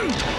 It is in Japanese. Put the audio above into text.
Hmm.